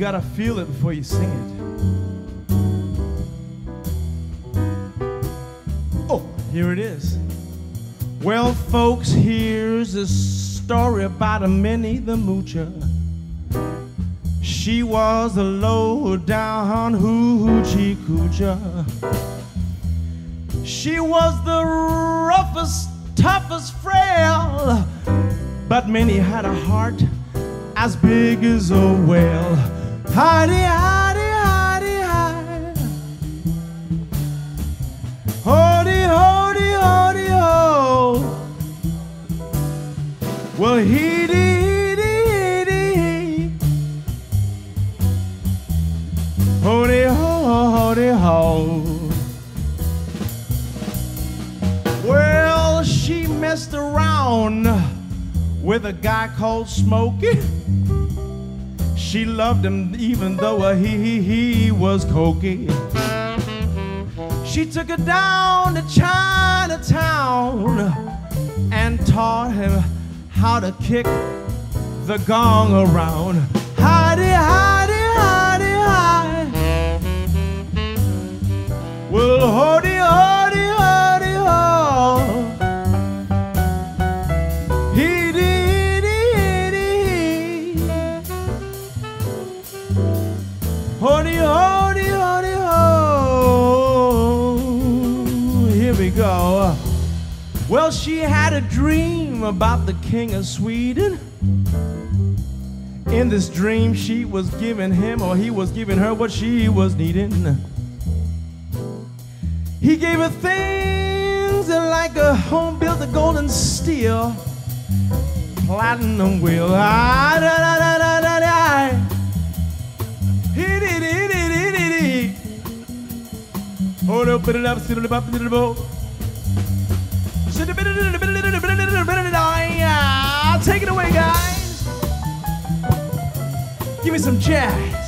gotta feel it before you sing it. Oh, here it is. Well, folks, here's a story about a Minnie the Moocher. She was a low down hoochie coocher. She was the roughest, toughest frail, but Minnie had a heart as big as a whale. Hidey, hidey, hidey, hide. Hody, hody, hody, ho. Well, he dee, dee, dee. Hody, ho, hody, ho. Well, she messed around with a guy called Smokey. She loved him even though he, he, was cokey. She took her down to Chinatown and taught him how to kick the gong around. Hidey, hidey, hidey, hide. Well, hody, hody, Well, she had a dream about the king of Sweden. In this dream, she was giving him, or he was giving her what she was needing. He gave her things like a home built of golden steel, platinum wheel. Ah, da, da, da, da, da, da. Hold up, put it up, sit it up, sit it up. Take it away, guys. Give me some jazz.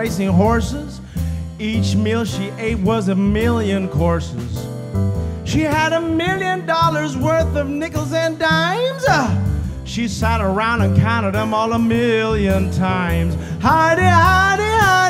Racing horses. Each meal she ate was a million courses. She had a million dollars worth of nickels and dimes. She sat around and counted them all a million times. Heidi, Heidi, Heidi.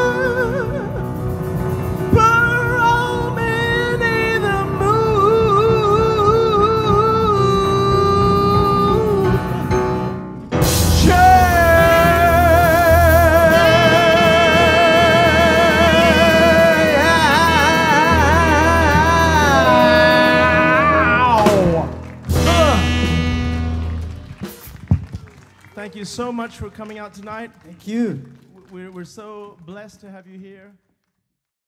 you so much for coming out tonight. Thank you. We're, we're so blessed to have you here.